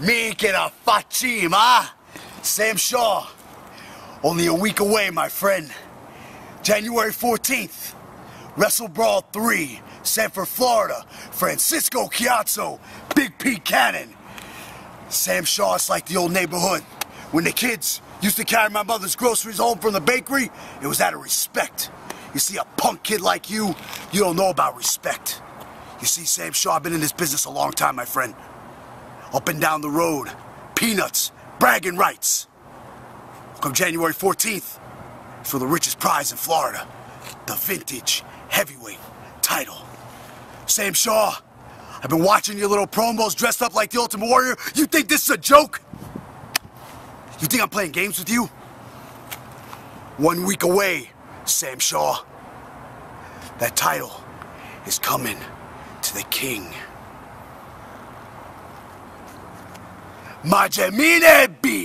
Che la facci, ma? Sam Shaw. Only a week away, my friend. January 14th. Wrestle Brawl 3, Sanford, Florida. Francisco Ciatso, Big P Cannon. Sam Shaw it's like the old neighborhood. When the kids used to carry my mother's groceries home from the bakery, it was out of respect. You see, a punk kid like you, you don't know about respect. You see, Sam Shaw, I've been in this business a long time, my friend. Up and down the road, peanuts, bragging rights. Come January 14th, for the richest prize in Florida, the vintage heavyweight title. Sam Shaw, I've been watching your little promos dressed up like the Ultimate Warrior. You think this is a joke? You think I'm playing games with you? One week away, Sam Shaw. That title is coming to the king. Majamine B.